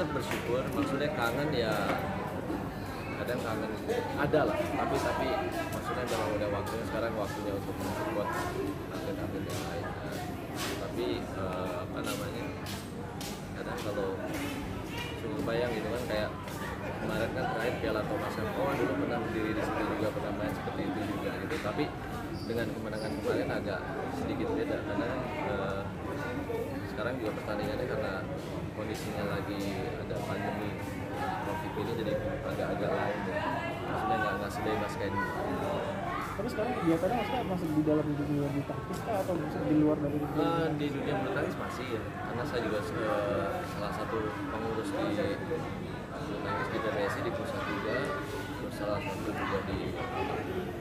Tetap bersyukur maksudnya kangen ya kadang kangen. Ada lah tapi tapi maksudnya memang udah waktunya sekarang waktunya untuk mensupport atlet-atlet yang lain. Tapi eh, apa namanya kadang kalau suruh bayang gitu kan kayak kemarin kan terakhir Piala Thomas oh dulu pernah berdiri di situ juga pernah main seperti itu juga gitu. Tapi dengan kemenangan kemarin agak sedikit beda karena eh, sekarang juga pertandingannya karena kondisinya lagi ada pandemi covid ini jadi agak-agak lain ya. maksudnya nggak nggak sebebas kayak dulu. Tapi sekarang kegiatannya maksudnya masih di dalam dunia bulu tangkis kah? Atau maksudnya di luar dari dunia Eh, di dunia bulu tangkis masih ya. Karena saya juga eh, salah satu pengurus di bulu tangkis di PBSI di pusat juga. Terus salah satu juga di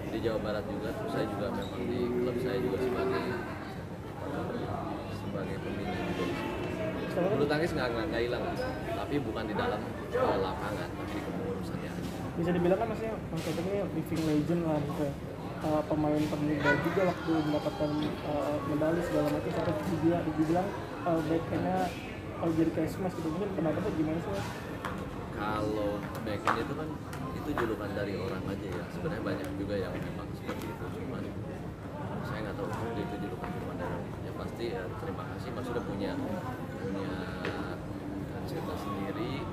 di Jawa Barat juga. Terus saya juga memang di klub saya juga sebagai sebagai pembina juga di situ. Bulu tangkis nggak nggak hilang tapi bukan di dalam eh, lapangan tapi di kepengurusannya bisa dibilang kan maksudnya Mas Kevin ini living legend lah gitu ya. Uh, pemain termuda juga waktu mendapatkan uh, medali segala macam sampai dia dibilang uh, backhandnya kalau jadi kayak smash gitu mungkin pendapatnya gimana sih kalau backhand itu kan itu julukan dari orang aja ya. Sebenarnya banyak juga yang memang seperti itu cuman saya nggak tahu itu julukan cuma dari ya pasti ya, terima kasih mas sudah punya punya cerita sendiri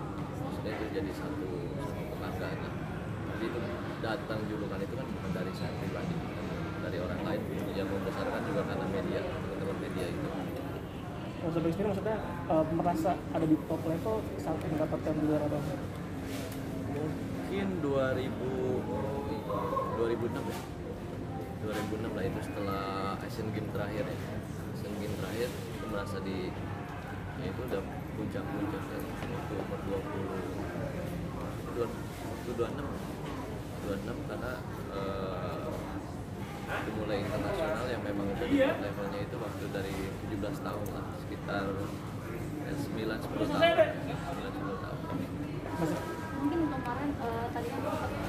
maksudnya itu jadi satu satu kebanggaan lah. jadi itu datang julukan itu kan bukan dari saya pribadi dari orang lain yang membesarkan juga karena media teman-teman media itu Mas Kevin sendiri maksudnya uh, merasa ada di top level saat mendapatkan gelar apa? mungkin 2000 2006 ya 2006 lah itu setelah Asian Games terakhir ya Asian Games terakhir merasa di ya itu udah puncak-puncaknya waktu umur 20 dua- waktu 26 26 karena eh, itu mulai internasional yang memang udah di levelnya itu waktu dari 17 tahun lah sekitar ya, 9 10 tahun. 9 10 tahun. Mas, mungkin kemarin eh, tadi kan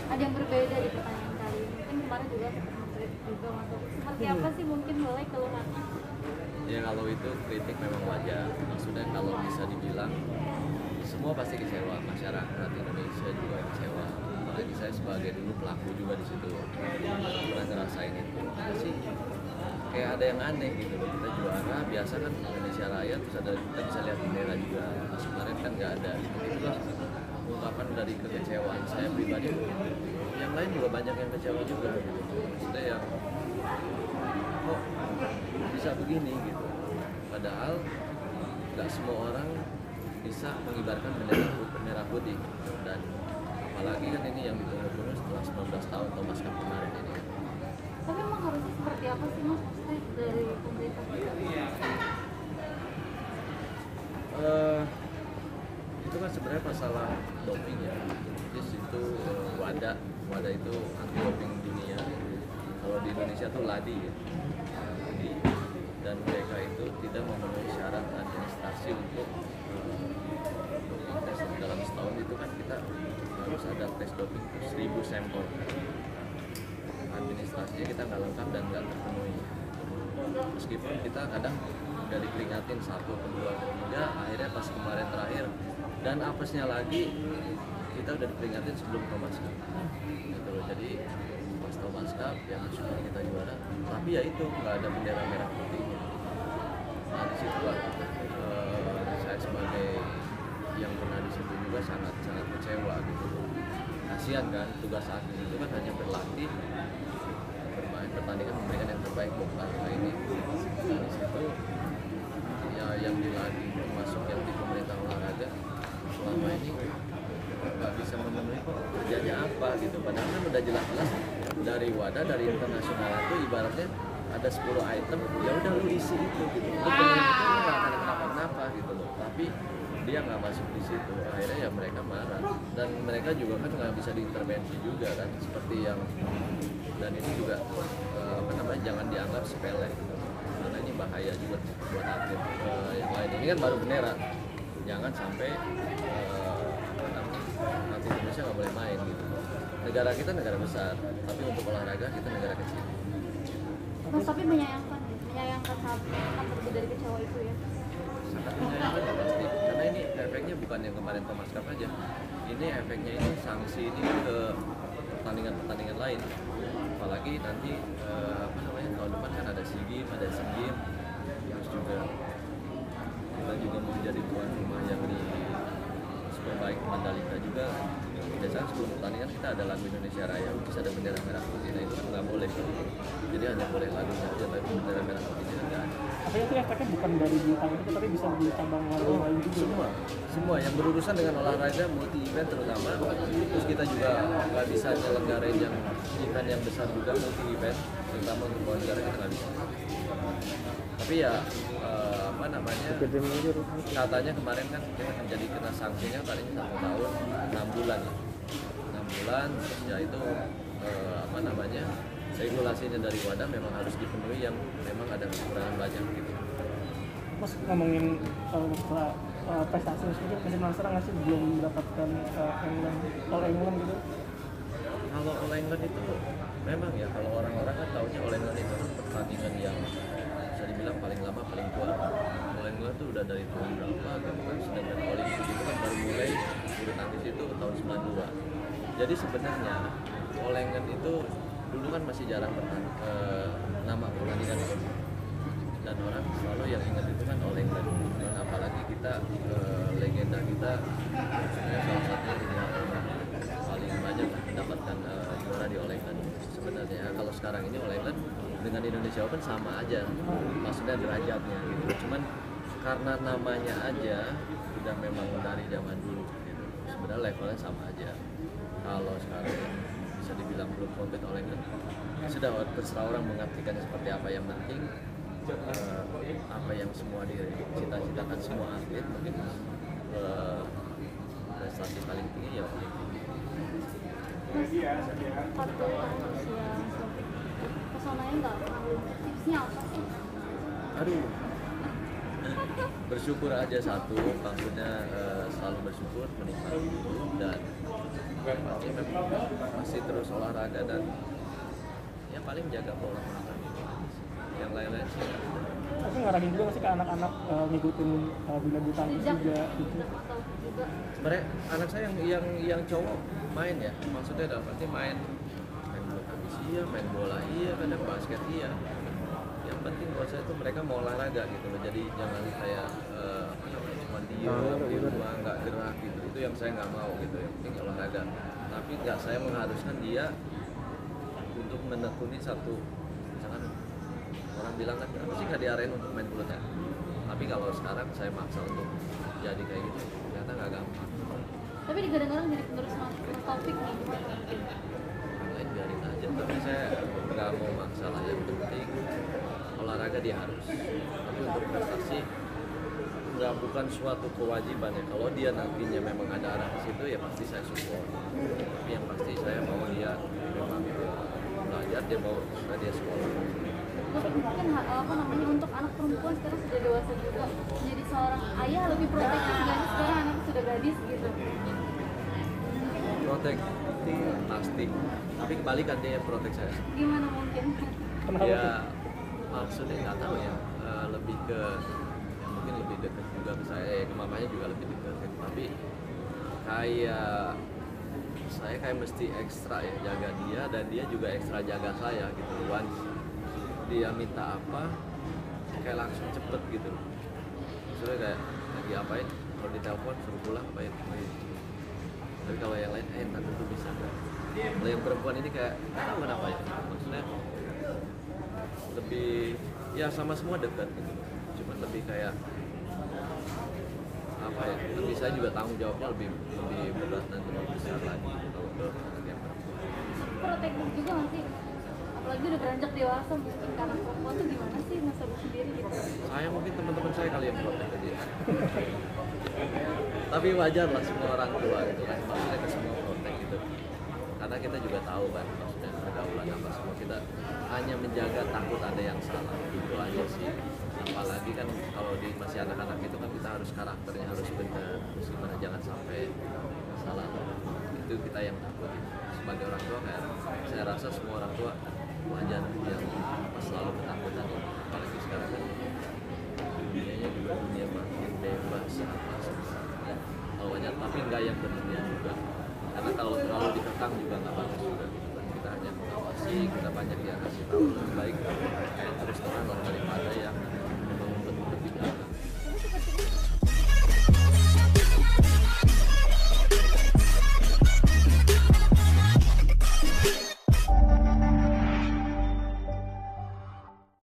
ada yang berbeda di pertanyaan kali ini. mungkin kemarin juga juga untuk seperti apa sih mungkin mulai keluhannya Ya kalau itu kritik memang wajar. Maksudnya kalau bisa dibilang semua pasti kecewa, masyarakat Indonesia juga kecewa. Apalagi saya sebagai dulu pelaku juga di situ. Pernah ngerasain itu. Sih kayak ada yang aneh gitu. Kita juara, biasa kan Indonesia Raya terus ada kita bisa lihat bendera juga. Pas kemarin kan nggak ada. Itulah ungkapan dari kekecewaan saya pribadi. Yang lain juga banyak yang kecewa juga. Gitu. Maksudnya yang kok bisa begini gitu. Padahal nggak semua orang bisa mengibarkan bendera putih, merah putih. Dan apalagi kan ini yang ditunggu-tunggu setelah 19 tahun Thomas Cup kemarin ini. Tapi emang harusnya seperti apa sih mas maksudnya dari pemerintah? Eh, itu kan sebenarnya masalah doping ya. Terus itu eh, WADA WADA itu anti doping dunia. Kalau di Indonesia tuh LADI ya. Dan mereka itu tidak memenuhi syarat administrasi untuk eh, doping tes dalam setahun itu kan kita harus ada tes doping 1000 sampel. Administrasinya kita nggak lengkap dan nggak terpenuhi. Meskipun kita kadang udah diperingatin satu kedua ketiga akhirnya pas kemarin terakhir. Dan apesnya lagi kita udah diperingatin sebelum Cup gitu loh. Jadi pas Thomas Cup ya bersyukur kita juara. Tapi ya itu nggak ada bendera merah nah eh, saya sebagai yang pernah di situ juga sangat sangat kecewa gitu. Kasihan kan tugas atlet itu kan hanya berlatih bermain pertandingan memberikan yang terbaik buat bangsa ini dan di situ ya yang dilatih termasuk yang di pemerintah olahraga selama ini nggak bisa memenuhi kerjanya apa gitu. Padahal kan udah jelas-jelas dari wadah dari internasional itu ibaratnya ada 10 item ya udah lu isi itu gitu. Lu pengen itu lu nggak akan kenapa-kenapa gitu loh. Tapi dia nggak masuk di situ. Akhirnya ya mereka marah. Dan mereka juga kan nggak bisa diintervensi juga kan. Seperti yang dan ini juga eh, apa namanya jangan dianggap sepele. Gitu. karena ini bahaya juga buat atlet eh, yang lain. Ini kan baru bendera. Jangan sampai eh, apa namanya, atlet Indonesia nggak boleh main gitu. Negara kita negara besar. Tapi untuk olahraga kita negara kecil mas tapi menyayangkan ya menyayangkan hal hal terjadi dari kecewa itu ya. Sangat menyayangkan ya karena ini efeknya bukan yang kemarin Thomas Cup aja. Ini efeknya ini sanksi ini ke pertandingan-pertandingan lain. Apalagi nanti eh, apa namanya tahun depan kan ada SEA Games ada SEA Games terus juga kita juga mau jadi tuan rumah yang di Superbike Mandalika juga. Biasanya sebelum pertandingan kita ada lagu Indonesia Raya terus ada bendera merah putih. Nah itu kan nggak boleh. Jadi hanya boleh lagu saja tapi bendera merah putihnya nggak ada. Tapi itu efeknya bukan dari bulu tangkis itu, tapi bisa di cabang olahraga Oh, lain juga. semua. Semua. Yang berurusan dengan olahraga multi event terutama. Terus kita juga nggak bisa nyelenggarain yang event yang besar juga multi event terutama untuk negara kita nggak bisa tapi ya eh, apa namanya katanya kemarin kan kita kan jadi kena sanksinya tadinya satu tahun enam bulan ya enam bulan terus ya itu eh, apa namanya regulasinya dari wadah memang harus dipenuhi yang memang ada kekurangan banyak gitu. Mas ngomongin uh, prestasi maksudnya masih penasaran nggak sih? Belum mendapatkan uh, England All England gitu? Kalau All England itu memang ya kalau orang-orang kan taunya All England itu pertandingan yang bisa dibilang paling lama paling tua. All England itu udah dari tahun berapa gitu kan sedangkan Olimpik itu kan baru mulai bulu tangkis itu tahun 92 jadi sebenarnya All England itu dulu kan masih jarang bertanding eh, nama pertandingan. Dan orang selalu yang ingat itu kan All England dan apalagi kita eh, legenda kita salah satu mendapatkan eh, juara di All England sebenarnya. Kalau sekarang ini All England dengan Indonesia Open sama aja maksudnya derajatnya gitu. Cuman karena namanya aja udah memang dari zaman dulu gitu. Sebenarnya levelnya sama aja. Kalau sekarang bisa dibilang belum kompet All England. Sudah terserah orang mengartikannya seperti apa. Yang penting eh, apa yang semua dicita-citakan semua atlet mungkin eh, prestasi paling tinggi ya Olimpik Mas, 40 tahun usia pesonanya nggak terlalu tipsnya apa sih? aduh bersyukur aja satu maksudnya eh, selalu bersyukur menikmati hidup dan pasti memang masih terus olahraga dan ya paling jaga pola makan yang lain-lain sih. Tapi ngarahin juga sih ke anak-anak uh, ngikutin uh, bina bulu tangkis Jejak juga gitu. juga sebenarnya anak saya yang yang yang cowok main ya maksudnya dalam arti main iya main bola iya kadang basket iya. Yang penting buat saya tuh mereka mau olahraga gitu loh. Jadi jangan kayak eh, apa namanya cuma diem di rumah nggak gerak gitu. Itu yang saya nggak mau gitu yang penting olahraga. Tapi nggak saya mengharuskan dia untuk menekuni satu misalkan orang bilang kan kenapa sih nggak diarahin untuk main bulu tangkis tapi kalau sekarang saya maksa untuk jadi kayak gitu ternyata nggak gampang. Tapi kadang-kadang jadi penerus topik nih mungkin aja. Tapi saya nggak mau maksa lah yang penting olahraga dia harus tapi untuk prestasi nggak bukan suatu kewajiban ya. Kalau dia nantinya memang ada arah ke situ ya pasti saya support. Tapi yang pasti saya mau dia memang belajar dia mau supaya dia sekolah. Mungkin apa namanya untuk anak perempuan sekarang sudah dewasa juga. Menjadi seorang ayah lebih protektif sih sekarang anak sudah gadis gitu. Protektif pasti tapi kebalikan dia yang protek saya. Gimana mungkin? Kenapa? Ya maksudnya nggak tahu ya. Eh, lebih ke ya mungkin lebih dekat juga ke saya ya ke mamanya juga lebih dekat tapi kayak saya kayak mesti ekstra ya jaga dia dan dia juga ekstra jaga saya gitu. Once dia minta apa kayak langsung cepet gitu. Maksudnya kayak lagi apain kalau ditelepon suruh pulang apain apain. Tapi kalau yang lain eh dulu bisa kalau yang perempuan ini kayak nggak tahu kenapa ya. Maksudnya lebih ya sama semua dekat gitu. Cuman lebih kayak apa ya lebih saya juga tanggung jawabnya lebih lebih berat dan lebih besar lagi kalau ke yang perempuan. Protektif juga sih apalagi udah beranjak dewasa mungkin karena perempuan tuh gimana sih masa sendiri gitu? Saya mungkin teman-teman saya kali yang ke dia. Tapi wajar lah semua orang tua gitu kan maksudnya ke semua protek gitu. Karena kita juga tahu kan maksudnya pergaulan apa semua. Kita hanya menjaga takut ada yang salah itu aja sih. Apalagi kan kalau di masih anak-anak itu kan kita harus karakternya harus benar. Terus gimana jangan sampai salah. Itu kita yang takut. Sebagai orang tua kayak saya rasa semua orang tua wajar yang selalu ketakutan apalagi sekarang kan dunianya juga dunia makin bebas apa semua bawahnya tapi nggak yang berlebihan juga. Karena kalau terlalu dikekang juga nggak bagus juga. Kita hanya mengawasi kita banyak ya kasih tahu lebih baik